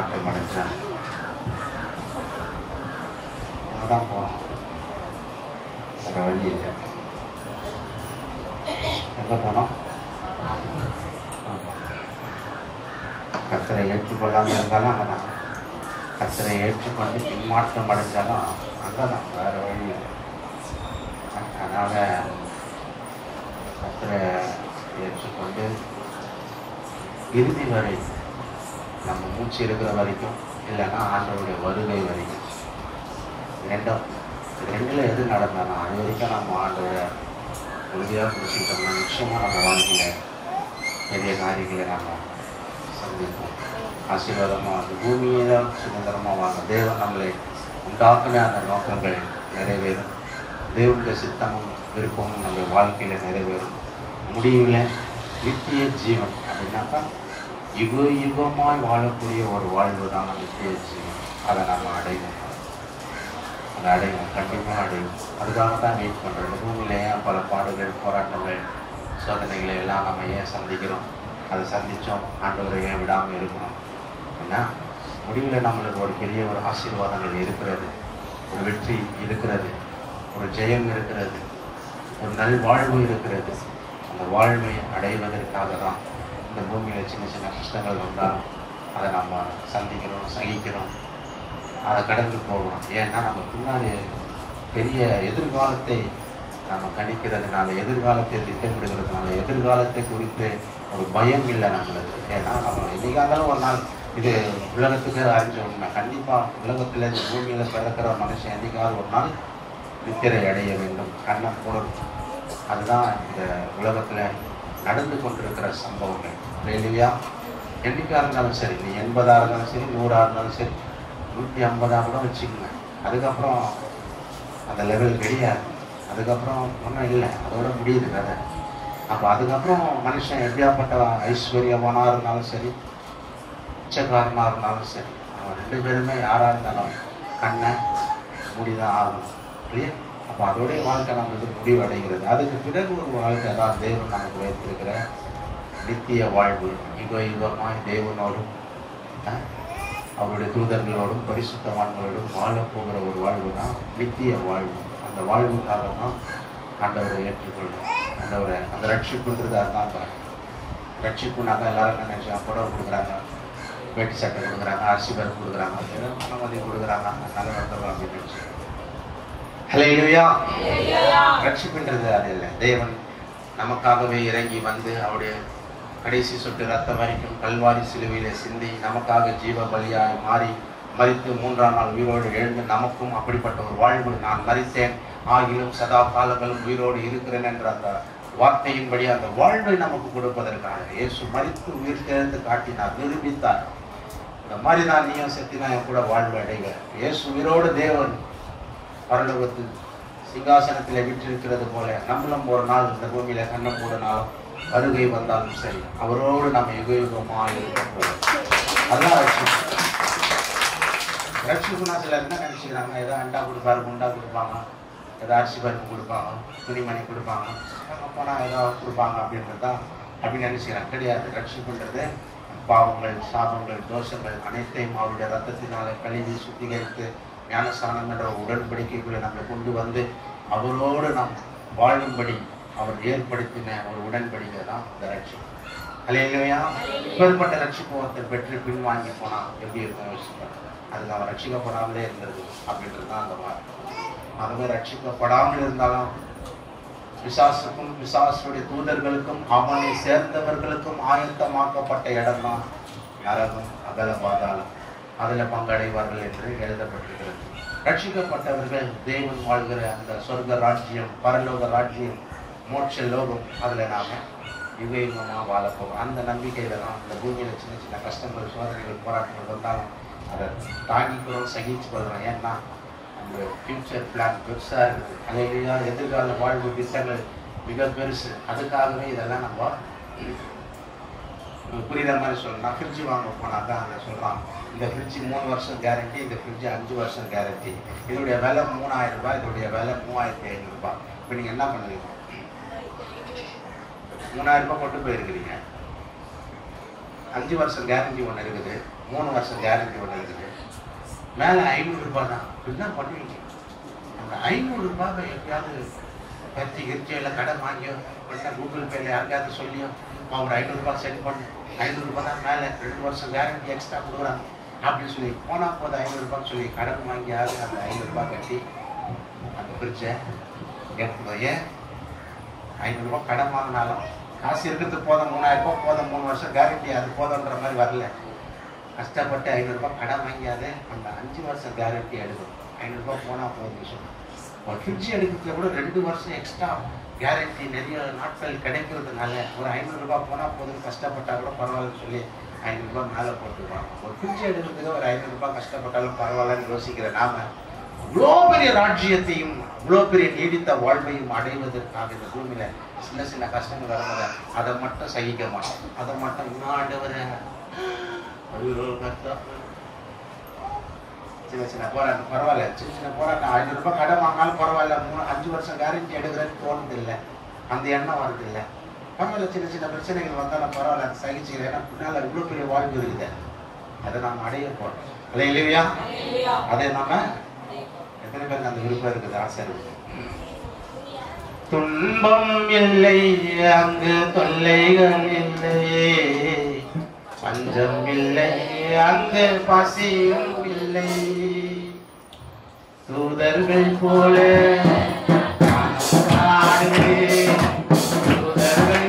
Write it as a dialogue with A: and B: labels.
A: மாற்றம் அடைஞ்சாங்க அதான் போனோம் வேற வழி இல்லை. எங்கே போனோம்? கத்தரை ஏற்றுக்கொள்ளாமல் இருந்தாலும் அங்கே தான் கத்தரை ஏற்றுக்கொண்டு பின்மாற்றம் அடைஞ்சாலும் அங்கே தான் வேற வழி இல்லை. அதனால் கத்தரை ஏற்றுக்கொண்டு இறுதி வரை நம்ம மூச்சு இருக்கிற வரைக்கும் இல்லைன்னா ஆண்டவருடைய வருகை வரைக்கும். ரெண்டும் ரெண்டில் எது நடந்தாலும் அது வரைக்கும் நம்ம ஆண்டவரை உறுதியாக பிடிச்சிக்கிட்டோம்னா நிச்சயமாக நம்ம வாழ்க்கையில் பெரிய காரியங்களை நம்ம சந்திப்போம். ஆசீர்வாதமாக அந்த பூமியை தான் சுதந்திரமாக வாங்க தேவன் நம்மளை உண்டாக்குன அந்த நோக்கங்கள் நிறைவேறும். தேவனுடைய சித்தமும் விருப்பமும் நம்ம வாழ்க்கையில் நிறைவேறும். முடிவில் நித்திய ஜீவன் அப்படின்னாக்கா யுக யுகமாய் வாழக்கூடிய ஒரு வாழ்வு தான் அந்த ஜீவன் அதை நம்ம அடைவோம் அதை அடைவோம் கண்டிப்பாக அடைவோம் அதுக்காக தான் வெயிட் பண்ணுறோம் பூமியில் ஏன் பல பாடுகள் போராட்டங்கள் சோதனைகளை எல்லாம் நம்ம ஏன் சந்திக்கிறோம்? அதை சந்தித்தோம் ஆண்டவரை ஏன் விடாமல் இருக்கணும் ஏன்னா முடிவில் நம்மளுக்கு ஒரு பெரிய ஒரு ஆசீர்வாதங்கள் இருக்கிறது. ஒரு வெற்றி இருக்கிறது. ஒரு ஜெயம் இருக்கிறது. ஒரு நல்வாழ்வு இருக்கிறது. அந்த வாழ்வை அடைவதற்காக தான் இந்த பூமியில் சின்ன சின்ன கஷ்டங்கள் வந்தால் அதை நம்ம சந்திக்கிறோம் சகிக்கிறோம் அதை கடந்து போகணும். ஏன்னா நம்ம பின்னாடி பெரிய எதிர்காலத்தை நம்ம கணிக்கிறதுனால எதிர்காலத்தை திட்டமிடுகிறதுனால எதிர்காலத்தை குறித்து ஒரு பயம் இல்லை நம்மளுக்கு. ஏன்னா நம்ம என்னைக்காந்தாலும் ஒரு நாள் இது உலகத்துக்கு அறிஞ்ச உண்மை. கண்டிப்பாக உலகத்தில் இந்த பூமியில் பிறக்கிற மனுஷன் என்னைக்காவது ஒரு நாள் நித்திரை அடைய வேண்டும். கண்ணை போடணும் அதுதான் இந்த உலகத்தில் நடந்து கொண்டிருக்கிற சம்பவங்கள். இல்லையா என்றைக்காக இருந்தாலும் சரி நீ எண்பதாக இருந்தாலும் சரி நூறாக இருந்தாலும் சரி நூற்றி ஐம்பதாக கூட வச்சுக்கோங்க. அதுக்கப்புறம் அந்த லெவல் கிடையாது. அதுக்கப்புறம் ஒன்றும் இல்லை. அதோட முடியுது கதை. அப்போ அதுக்கப்புறம் மனுஷன் எப்படியாப்பட்ட ஐஸ்வர்யமானாக இருந்தாலும் சரி பிச்சைக்காரனாக இருந்தாலும் சரி அவன் ரெண்டு பேருமே யாராக இருந்தாலும் கண்ணை முடிதான் ஆகணும். இல்லையா அப்போ அதோடைய வாழ்க்கை நம்மளுக்கு முடிவடைகிறது. அதுக்கு பிறகு ஒரு வாழ்க்கை தான் தேவன் நமக்கு வைத்திருக்கிற நித்திய வாழ்வு யுக யுகமாய் தேவனோடும் அவருடைய தூதர்களோடும் பரிசுத்தவான்களோடும் வாழப் போகிற ஒரு வாழ்வு தான் நித்திய வாழ்வு. அந்த வாழ்வுக்காக தான் ஆண்டவரை ஏற்றுக்கொள்ளும் ஆண்டவரை அந்த ரட்சிப்புன்றது அதுதான் பாருங்க ரட்சிப்புனாக்கா எல்லாரும் நினைச்சா புடவை கொடுக்குறாங்க வேட்டி சட்டை கொடுக்குறாங்க அரிசி பருப்பு கொடுக்குறாங்க மனமதி கொடுக்குறாங்க அதனால வந்துடுறோம் அப்படின்னு நினச்சி. ஹலையிலுயா ரட்சிப்புன்றது அது இல்லை. தேவன் நமக்காகவே இறங்கி வந்து அவருடைய கடைசி சொட்டு ரத்தம் வரைக்கும் கல்வாரி சிலுவையிலே சிந்தி நமக்காக ஜீவ பலியாய் மாறி மறித்து மூன்றாம் நாள் உயிரோடு எழுந்து நமக்கும் அப்படிப்பட்ட ஒரு வாழ்வு நான் மறித்தேன். ஆகிலும் சதா காலங்களும் உயிரோடு இருக்கிறேன் என்ற அந்த வார்த்தையின்படி அந்த வாழ்வை நமக்கு கொடுப்பதற்காக இயேசு மறித்து உயிர் தேர்ந்து காட்டினார் நிரூபித்தார். இந்த மாதிரி தான் நீயும் செத்தினா என் கூட வாழ்வு அடைக இயேசு உயிரோடு தேவன் பரலோகத்தில் சிங்காசனத்தில் விற்றிருக்கிறது போல நம்மளும் ஒரு நாள் இந்த பூமியில கண்ணம் போடனாலும் வருகை வந்தாலும் சரி அவரோடு நம்ம யுகயுகமாக யுகமாக அதான் ரட்சிப்பு. ரட்சிப்புனா சிலர் என்ன நினைச்சுக்கிறாங்க? ஏதோ அண்டா கொடுப்பாரு குண்டா கொடுப்பாங்க ஏதோ அரிசி பருப்பு கொடுப்பாங்க துணிமணி கொடுப்பாங்க அங்க போனா ஏதோ கொடுப்பாங்க அப்படின்றது தான் அப்படின்னு நினச்சிக்கிறாங்க. கிடையாது ரட்சிப்புன்றது பாவங்கள் சாபங்கள் தோஷங்கள் அனைத்தையும் அவருடைய ரத்தத்தினால கழுவி சுத்திகரித்து ஞானஸ்தானம் என்ற உடன்படிக்கைக்குள்ளே நம்மை கொண்டு வந்து அவரோடு நாம் வாழும்படி அவர் ஏற்படுத்தின ஒரு உடன்படிக்கை தான் இந்த ரட்சிப்பு. அலையிலையா இப்பேற்பட்ட ரட்சிப்பு ஒருத்தர் பெற்று பின்வாங்கி போனா எப்படி இருக்கும் யோசிப்பாங்க அதுக்கு அவன் ரட்சிக்கப்படாமலே இருந்தது அப்படின்றது தான் அந்த வார்த்தை. அதுவே ரட்சிக்கப்படாமல் இருந்தாலும் விசாசுக்கும் விசாசுடைய தூதர்களுக்கும் அவனை சேர்ந்தவர்களுக்கும் ஆயத்தமாக்கப்பட்ட இடம் தான் நரகம் அகல பாதாளம். அதில் பங்கடைவார்கள் என்று எழுதப்பட்டிருக்கிறது. ரட்சிக்கப்பட்டவர்கள் தேவன் வாழ்கிற அந்த சொர்க்க ராஜ்யம் பரலோக ராஜ்யம் மோட்ச லோகம் அதில் நாம் யுக வாழப்போம் அந்த நம்பிக்கையில தான் இந்த பூமியில் சின்ன சின்ன கஷ்டங்கள் சோதனைகள் போராட்டங்கள் வந்தாலும் அதை தாங்கிக்கிறோம் சகிச்சு கொள்றோம் ஏன்னா நம்ம ஃப்யூச்சர் பிளான் பெருசாக இருக்குது. அலையிலையா எதிர்கால வாழ்வு திட்டங்கள் மிக பெருசு. அதுக்காகவே இதெல்லாம் நம்ம புரியுற மாதிரி சொல்லலாம் ஃப்ரிட்ஜ் வாங்க போனால் தான் அதை சொல்கிறான் இந்த ஃப்ரிட்ஜ் மூணு வருஷம் கேரண்டி இந்த ஃப்ரிட்ஜ் அஞ்சு வருஷம் கேரண்டி இதோடைய விலை மூணாயிரம் ரூபாய் இதோடைய விலை மூவாயிரத்தி ஐநூறுரூபா இப்போ நீங்கள் என்ன பண்ணுவீங்க? மூணாயிரம் ரூபாய் கொண்டு போயிருக்கிறீங்க. அஞ்சு வருஷம் கேரண்டி ஒன்று இருக்குது. மூணு வருஷம் கேரண்டி ஒன்று இருக்குது. மேலே ஐநூறு ரூபாய் தான். என்ன பண்ணுவீங்க? அந்த ஐநூறு ரூபாய் எப்பயாவது பருத்தி இல்லை கடன் வாங்கியோ இல்லை கூகுள் பேல யாருக்காவது சொல்லியோ "அம்மா, ஒரு ஐநூறுரூபா சென்ட் பண்ணு. ஐநூறுரூபா தான் மேலே ரெண்டு வருஷம் கேரண்டி எக்ஸ்ட்ரா கொடுக்குறாங்க. அப்படின்னு சொல்லி போனால் போது ஐநூறுரூபான்னு சொல்லி கடன் வாங்கியாவது அந்த ஐநூறுரூபா கட்டி அந்த ஃப்ரிட்ஜை எடுத்து போய் ஐநூறுரூபா கடன் வாங்கினாலும் காசு இருக்கிறது போதும் மூணாயிரம் ரூபாய் போதும் மூணு வருஷம் கேரண்டி அது போதுன்ற மாதிரி வரல. கஷ்டப்பட்டு ஐநூறுரூபா கடன் வாங்கியாது அந்த அஞ்சு வருஷம் கேரண்டி எடுக்கும் ஐநூறுரூபா போனால் போதும்னு சொல்லி ஒரு ஃப்ரிட்ஜ் எடுக்கிறதுல கூட ரெண்டு வருஷம் எக்ஸ்ட்ரா கேரண்டி நிறைய நாட்கள் கிடைக்கிறதுனால ஒரு ஐநூறுரூபா போனால் போதும் கஷ்டப்பட்டா கூட பரவாயில்லன்னு சொல்லி ஐநூறுரூபா மேலே போட்டுருவாங்க. ஒரு ஃப்ரிட்ஜ் எடுக்கிறதுக்கு ஒரு ஐநூறுரூபா கஷ்டப்பட்டாலும் பரவாயில்லன்னு யோசிக்கிற நாம இவ்வளோ பெரிய ராஜ்யத்தையும் இவ்வளோ பெரிய நீடித்த வாழ்வையும் அடைவதற்காக இந்த பூமியில சின்ன சின்ன கஷ்டங்கள் வரும்போது அதை மட்டும் சகிக்க மாட்டோம். அதை மட்டும் இன்னும் ஆண்டவரே. சின்ன சின்ன போராட்டம் பரவாயில்ல. சின்ன சின்ன போராட்டம். ஐநூறு ரூபாய் கடன் வாங்கினாலும் பரவாயில்ல. மூணு அஞ்சு வருஷம் கேரண்டி எடுக்கிறேன்னு தோணுது இல்லை அந்த எண்ணம் வருது இல்லை பரவாயில்ல சின்ன சின்ன பிரச்சனைகள் வந்தாலும் பரவாயில்ல அதை சகிச்சுக்கிறேன். ஏன்னா பின்னால் இவ்வளோ பெரிய வாழ்வு இருக்குது. அதை நாம் அடைய போறோம். இல்லை இல்லையா அதை நாம எத்தனை பேருக்கு அந்த விருப்பம் இருக்குது ஆசை இருக்குது துன்பம் இல்லை அங்கு தொல்லைகள் இல்லை. பஞ்சம் இல்லை அங்கு பசியும் இல்லை. தூதர்கள் போல நான் ஆடுவேன். தூதர்கள்